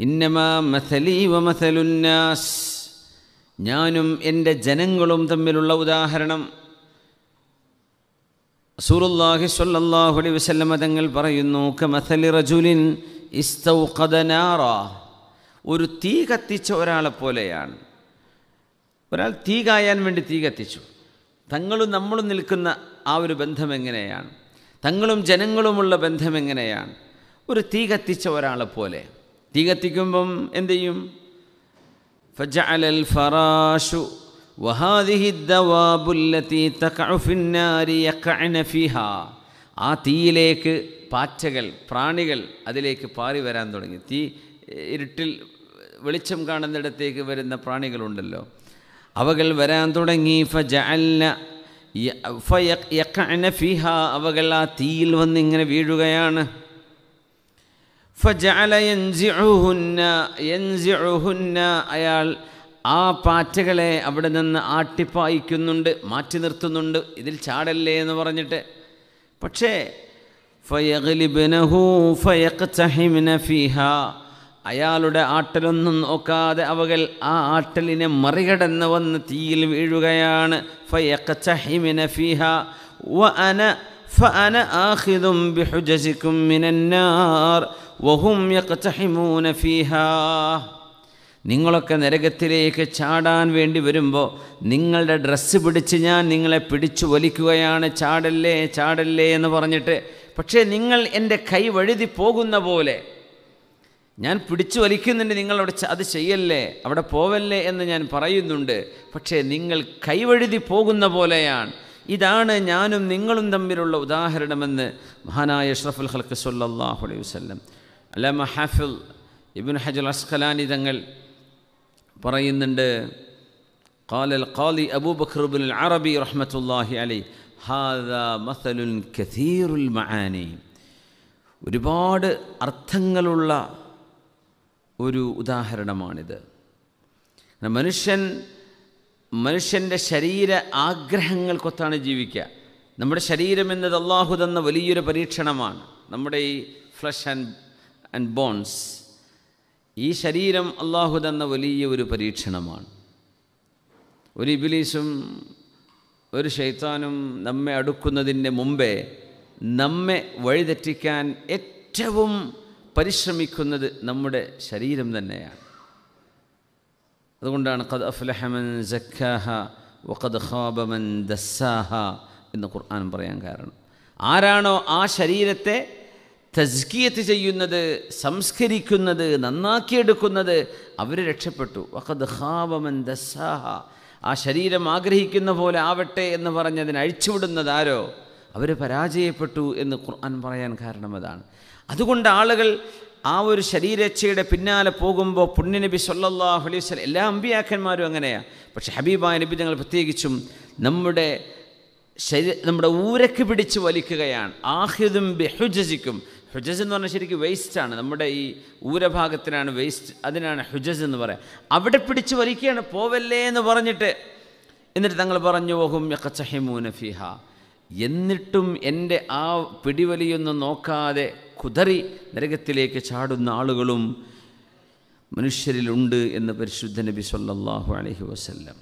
ഇന്നമാ മഥലി വമഥലുന്നാസ് ഞാനും എന്റെ ജനങ്ങളും തമ്മിലുള്ള ഉദാഹരണം. റസൂലുള്ളാഹി സ്വല്ലല്ലാഹു അലൈഹി വസല്ലമ തങ്ങൾ പറയുന്നു കമഥലി റജുലിൻ ഇസ്തൗഖദ നാറ. ഒരു തീ കത്തിച്ച ഒരാളെ പോലെയാണ്. ഒരാൾ തീ കായാൻ വേണ്ടി തീ കത്തിച്ചു. തങ്ങളും നമ്മളും നിൽക്കുന്ന ആ ഒരു ബന്ധം എങ്ങനെയാണ്? തങ്ങളും ജനങ്ങളുമുള്ള ബന്ധം എങ്ങനെയാണ്? ഒരു തീ കത്തിച്ച ഒരാളെ പോലെ. തീ കത്തിക്കുമ്പം എന്തു ചെയ്യും? ഫജഅലൽ ഫറാഷു ആ തീയിലേക്ക് പാറ്റകൾ പ്രാണികൾ അതിലേക്ക് പാറി വരാൻ തുടങ്ങി. തീ ഇരുട്ടിൽ വെളിച്ചം കാണുന്നിടത്തേക്ക് വരുന്ന പ്രാണികളുണ്ടല്ലോ. അവകൾ വരാൻ തുടങ്ങി. ഫജഅല്ല ഫിഹ. അവകൾ ആ തീയിൽ വന്നിങ്ങനെ വീഴുകയാണ്. അയാൾ ആ പാറ്റകളെ അവിടെ നിന്ന് ആട്ടിപ്പായിക്കുന്നുണ്ട് മാറ്റി നിർത്തുന്നുണ്ട്. ഇതിൽ ചാടല്ലേ എന്ന് പറഞ്ഞിട്ട്. പക്ഷേ അയാളുടെ ആട്ടലൊന്നും നോക്കാതെ അവകൾ ആ ആട്ടലിനെ മറികടന്ന് വന്ന് തീയിൽ വീഴുകയാണ്. ഫയഖ്തഹിംന ഫീഹ. വഅന آخذ ആഖിദും من النار وهم يقتحمون فيها. നിങ്ങളൊക്കെ നരകത്തിലേക്ക് ചാടാൻ വേണ്ടി വരുമ്പോൾ നിങ്ങളുടെ ഡ്രസ്സ് പിടിച്ച് ഞാൻ നിങ്ങളെ പിടിച്ചു വലിക്കുകയാണ്. ചാടല്ലേ ചാടല്ലേ എന്ന് പറഞ്ഞിട്ട് പക്ഷേ നിങ്ങൾ എന്റെ കൈ വഴുതി പോകുന്ന പോലെ ഞാൻ പിടിച്ചു വലിക്കുന്നുണ്ട്. നിങ്ങളവിടെ അത് ചെയ്യല്ലേ അവിടെ പോവല്ലേ എന്ന് ഞാൻ പറയുന്നുണ്ട്. പക്ഷേ നിങ്ങൾ കൈവഴുതി പോകുന്ന പോലെയാണ്. ഇതാണ് ഞാനും നിങ്ങളും തമ്മിലുള്ള ഉദാഹരണമെന്ന് മഹാനായ അഷ്റഫുൽ ഖൽക്ക് സല്ലല്ലാഹു അലൈഹി വസല്ലം അല്ലാമ ഹാഫിൽ ഇബ്നു ഹജർ അസ്ഖലാനി തങ്ങൾ പറയുന്നുണ്ട് قال القاضي أبو بكر بن العربي رحمة الله عليه هذا مثل كثير المعاني ഒരുപാട് അർത്ഥങ്ങളുള്ള ഒരു ഉദാഹരണമാണിത് മനുഷ്യൻ മനുഷ്യന്റെ ശരീര ആഗ്രഹങ്ങൾക്കൊത്താണ് ജീവിക്കുക. നമ്മുടെ ശരീരം എന്നത് അള്ളാഹു തന്ന വലിയൊരു പരീക്ഷണമാണ്. നമ്മുടെ ഈ ഫ്ലഷ് ആൻഡ് ആൻഡ് ബോൺസ് ഈ ശരീരം അള്ളാഹു തന്ന വലിയ ഒരു പരീക്ഷണമാണ്. ഒരു ഇബിലീസും ഒരു ശൈത്താനും നമ്മെ അടുക്കുന്നതിന്റെ മുമ്പേ നമ്മെ വഴിതെറ്റിക്കാൻ ഏറ്റവും പരിശ്രമിക്കുന്നത് നമ്മുടെ ശരീരം തന്നെയാണ്. അതുകൊണ്ടാണ് ഖദ് അഫ്ലഹമൻ ജക്കാഹ വഖദ് ഖാബമൻ ദസ്സാഹ എന്ന് ഖുർആൻ പറയാൻ കാരണം. ആരാണോ ആ ശരീരത്തെ തസ്കിയത്ത് ചെയ്യുന്നത് സംസ്കരിക്കുന്നത് നന്നാക്കിയെടുക്കുന്നത് അവർ രക്ഷപ്പെട്ടു. വഖദ് ഖാബമൻ ദസ്സാഹ. ആ ശരീരം ആഗ്രഹിക്കുന്ന പോലെ ആവട്ടെ എന്ന് പറഞ്ഞതിന് അഴിച്ചുവിടുന്നത് ആരോ? അവർ പരാജയപ്പെട്ടു എന്ന് ഖുർആൻ പറയാൻ കാരണം അതാണ്. അതുകൊണ്ട് ആളുകൾ ആ ഒരു ശരീരച്ഛയുടെ പിന്നാലെ പോകുമ്പോൾ പുണ്യനബി സല്ലല്ലാഹു അലൈഹി വസല്ലം എല്ലാ അമ്പിയാക്കന്മാരും അങ്ങനെയാണ് പക്ഷേ ഹബീബായ നബി ഞങ്ങൾ പ്രത്യേകിച്ചും നമ്മുടെ ശരീര നമ്മുടെ ഊരക്ക് പിടിച്ച് വലിക്കുകയാണ്. ആഹിദും ബിഹുജസിക്കും ഹുജസ് എന്ന് പറഞ്ഞാൽ ശരിക്കും വേസ്റ്റാണ് നമ്മുടെ ഈ ഊരഭാഗത്തിനാണ് വേസ്റ്റ് അതിനാണ് ഹുജസ് എന്ന് പറയുക അവിടെ പിടിച്ച് വലിക്കുകയാണ് പോവല്ലേ എന്ന് പറഞ്ഞിട്ട്. എന്നിട്ട് തങ്ങൾ പറഞ്ഞു ഓഹും യക്കച്ചഹിമൂന എന്നിട്ടും എന്റെ ആ പിടിവലിയൊന്നും നോക്കാതെ കുതറി നരകത്തിലേക്ക് ചാടുന്ന ആളുകളും മനുഷ്യരിലുണ്ട് എന്ന് പരിശുദ്ധ നബി സല്ലല്ലാഹു അലൈഹി വസല്ലം.